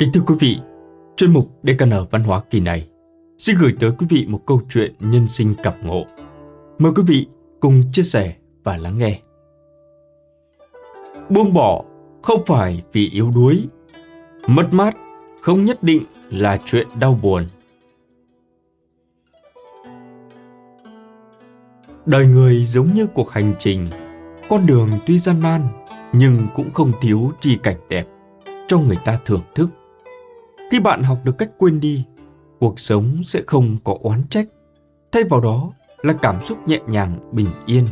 Kính thưa quý vị, chuyên mục DKN Văn hóa kỳ này xin gửi tới quý vị một câu chuyện nhân sinh cảm ngộ. Mời quý vị cùng chia sẻ và lắng nghe. Buông bỏ không phải vì yếu đuối, mất mát không nhất định là chuyện đau buồn. Đời người giống như cuộc hành trình, con đường tuy gian nan nhưng cũng không thiếu chi cảnh đẹp cho người ta thưởng thức. Khi bạn học được cách quên đi, cuộc sống sẽ không có oán trách. Thay vào đó là cảm xúc nhẹ nhàng, bình yên,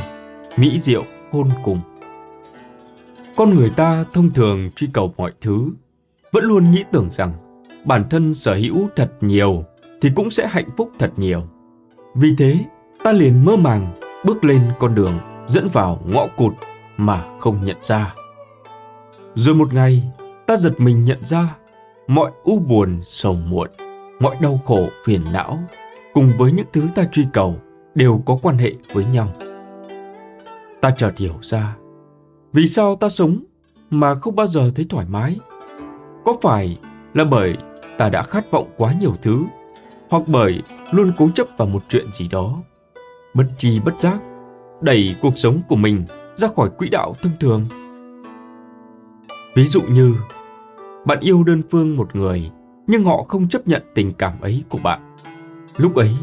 mỹ diệu, hôn cùng. Con người ta thông thường truy cầu mọi thứ, vẫn luôn nghĩ tưởng rằng bản thân sở hữu thật nhiều thì cũng sẽ hạnh phúc thật nhiều. Vì thế, ta liền mơ màng bước lên con đường dẫn vào ngõ cụt mà không nhận ra. Rồi một ngày, ta giật mình nhận ra mọi u buồn, sầu muộn, mọi đau khổ, phiền não cùng với những thứ ta truy cầu đều có quan hệ với nhau. Ta chợt hiểu ra, vì sao ta sống mà không bao giờ thấy thoải mái? Có phải là bởi ta đã khát vọng quá nhiều thứ, hoặc bởi luôn cố chấp vào một chuyện gì đó, bất chi bất giác, đẩy cuộc sống của mình ra khỏi quỹ đạo thông thường? Ví dụ như bạn yêu đơn phương một người nhưng họ không chấp nhận tình cảm ấy của bạn. Lúc ấy,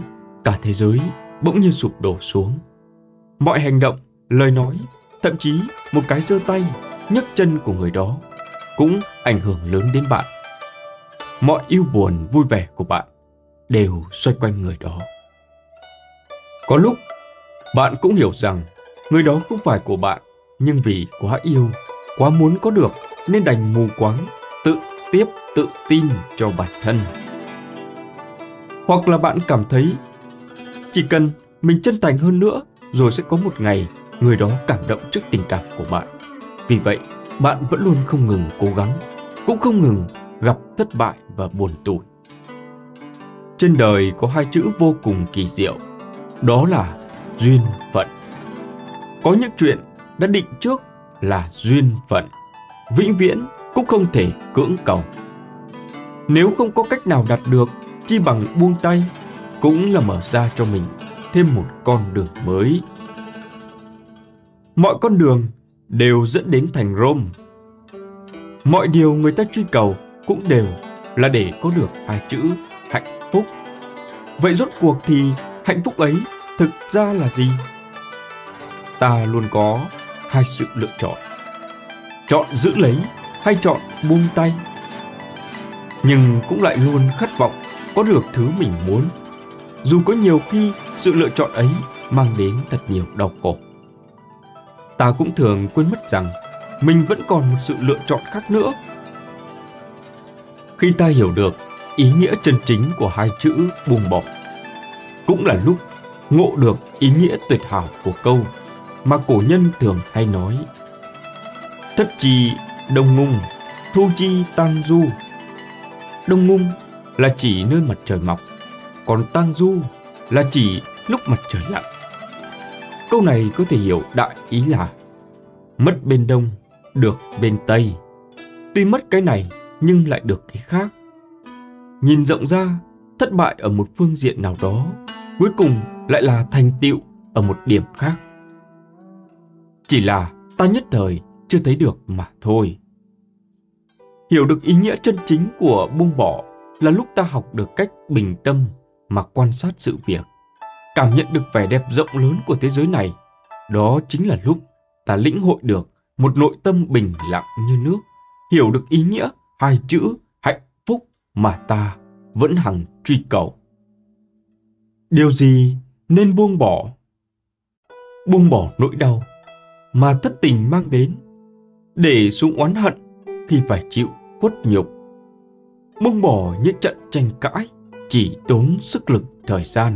cả thế giới bỗng như sụp đổ xuống. Mọi hành động, lời nói, thậm chí một cái giơ tay, nhấc chân của người đó cũng ảnh hưởng lớn đến bạn. Mọi yêu buồn, vui vẻ của bạn đều xoay quanh người đó. Có lúc, bạn cũng hiểu rằng người đó không phải của bạn, nhưng vì quá yêu, quá muốn có được nên đành mù quáng tự tiếp tự tin cho bản thân. Hoặc là bạn cảm thấy chỉ cần mình chân thành hơn nữa rồi sẽ có một ngày người đó cảm động trước tình cảm của bạn. Vì vậy, bạn vẫn luôn không ngừng cố gắng, cũng không ngừng gặp thất bại và buồn tủi. Trên đời có hai chữ vô cùng kỳ diệu, đó là duyên phận. Có những chuyện đã định trước là duyên phận, vĩnh viễn cũng không thể cưỡng cầu. Nếu không có cách nào đạt được, chi bằng buông tay, cũng là mở ra cho mình thêm một con đường mới. Mọi con đường đều dẫn đến thành Rome. Mọi điều người ta truy cầu cũng đều là để có được hai chữ hạnh phúc. Vậy rốt cuộc thì hạnh phúc ấy thực ra là gì? Ta luôn có hai sự lựa chọn. Chọn giữ lấy hay chọn buông tay. Nhưng cũng lại luôn khát vọng có được thứ mình muốn. Dù có nhiều khi sự lựa chọn ấy mang đến thật nhiều đau khổ. Ta cũng thường quên mất rằng mình vẫn còn một sự lựa chọn khác nữa. Khi ta hiểu được ý nghĩa chân chính của hai chữ buông bỏ, cũng là lúc ngộ được ý nghĩa tuyệt hảo của câu mà cổ nhân thường hay nói. Thất chi Đông Ngung, Thu Chi tan Du. Đông Ngung là chỉ nơi mặt trời mọc, còn tan Du là chỉ lúc mặt trời lặn. Câu này có thể hiểu đại ý là mất bên đông, được bên tây. Tuy mất cái này nhưng lại được cái khác. Nhìn rộng ra, thất bại ở một phương diện nào đó, cuối cùng lại là thành tựu ở một điểm khác. Chỉ là ta nhất thời chưa thấy được mà thôi. Hiểu được ý nghĩa chân chính của buông bỏ là lúc ta học được cách bình tâm mà quan sát sự việc, cảm nhận được vẻ đẹp rộng lớn của thế giới này. Đó chính là lúc ta lĩnh hội được một nội tâm bình lặng như nước, hiểu được ý nghĩa hai chữ hạnh phúc mà ta vẫn hằng truy cầu. Điều gì nên buông bỏ? Buông bỏ nỗi đau mà thất tình mang đến để xuống oán hận khi phải chịu khuất nhục. Buông bỏ những trận tranh cãi chỉ tốn sức lực thời gian,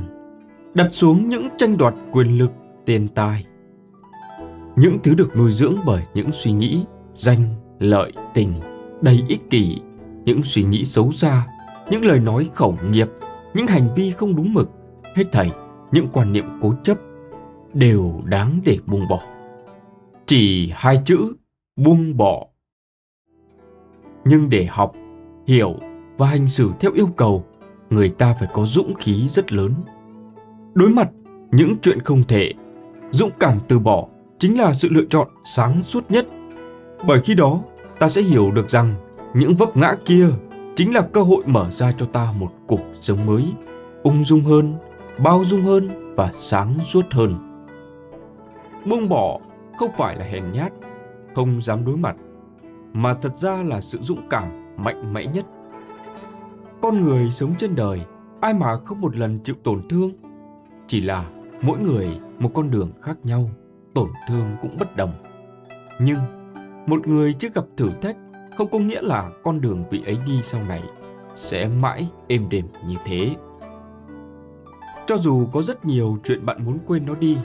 đặt xuống những tranh đoạt quyền lực tiền tài. Những thứ được nuôi dưỡng bởi những suy nghĩ danh, lợi, tình, đầy ích kỷ, những suy nghĩ xấu xa, những lời nói khẩu nghiệp, những hành vi không đúng mực, hết thảy những quan niệm cố chấp đều đáng để buông bỏ. Chỉ hai chữ buông bỏ. Nhưng để học, hiểu và hành xử theo yêu cầu, người ta phải có dũng khí rất lớn. Đối mặt những chuyện không thể, dũng cảm từ bỏ chính là sự lựa chọn sáng suốt nhất. Bởi khi đó, ta sẽ hiểu được rằng những vấp ngã kia chính là cơ hội mở ra cho ta một cuộc sống mới, ung dung hơn, bao dung hơn và sáng suốt hơn. Buông bỏ không phải là hèn nhát, không dám đối mặt, mà thật ra là sự dũng cảm mạnh mẽ nhất. Con người sống trên đời, ai mà không một lần chịu tổn thương, chỉ là mỗi người một con đường khác nhau, tổn thương cũng bất đồng. Nhưng một người chưa gặp thử thách không có nghĩa là con đường vị ấy đi sau này sẽ mãi êm đềm như thế. Cho dù có rất nhiều chuyện bạn muốn quên nó đi,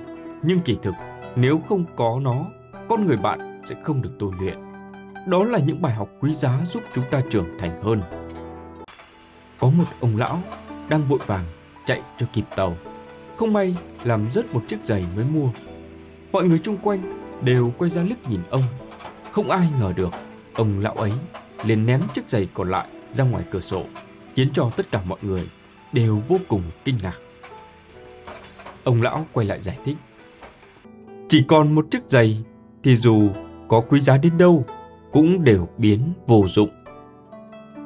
nhưng kỳ thực nếu không có nó, con người bạn sẽ không được tôi luyện. Đó là những bài học quý giá giúp chúng ta trưởng thành hơn. Có một ông lão đang vội vàng chạy cho kịp tàu. Không may làm rớt một chiếc giày mới mua. Mọi người chung quanh đều quay ra liếc nhìn ông. Không ai ngờ được ông lão ấy liền ném chiếc giày còn lại ra ngoài cửa sổ, khiến cho tất cả mọi người đều vô cùng kinh ngạc. Ông lão quay lại giải thích. Chỉ còn một chiếc giày thì dù có quý giá đến đâu cũng đều biến vô dụng.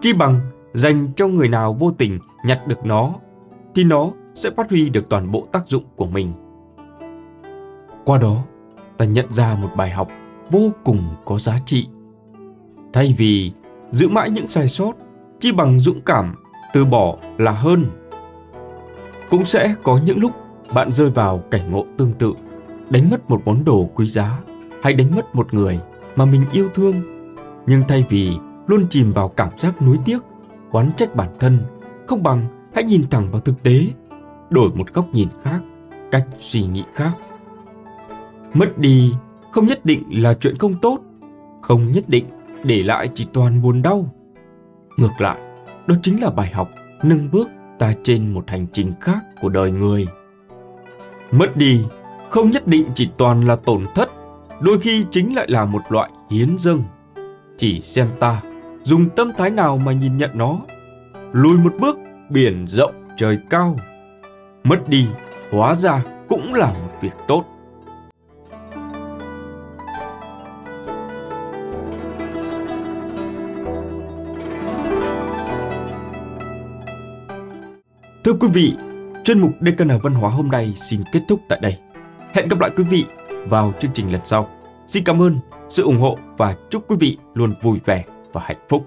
Chi bằng dành cho người nào vô tình nhặt được nó thì nó sẽ phát huy được toàn bộ tác dụng của mình. Qua đó, ta nhận ra một bài học vô cùng có giá trị. Thay vì giữ mãi những sai sót, chi bằng dũng cảm từ bỏ là hơn. Cũng sẽ có những lúc bạn rơi vào cảnh ngộ tương tự, đánh mất một món đồ quý giá hay đánh mất một người mà mình yêu thương. Nhưng thay vì luôn chìm vào cảm giác nuối tiếc, oán trách bản thân, không bằng hãy nhìn thẳng vào thực tế, đổi một góc nhìn khác, cách suy nghĩ khác. Mất đi không nhất định là chuyện không tốt, không nhất định để lại chỉ toàn buồn đau. Ngược lại, đó chính là bài học nâng bước ta trên một hành trình khác của đời người. Mất đi không nhất định chỉ toàn là tổn thất, đôi khi chính lại là một loại hiến dâng. Chỉ xem ta dùng tâm thái nào mà nhìn nhận nó. Lùi một bước, biển rộng trời cao. Mất đi, hóa ra cũng là một việc tốt. Thưa quý vị, chuyên mục DKN Văn hóa hôm nay xin kết thúc tại đây. Hẹn gặp lại quý vị vào chương trình lần sau. Xin cảm ơn, sự ủng hộ và chúc quý vị luôn vui vẻ và hạnh phúc.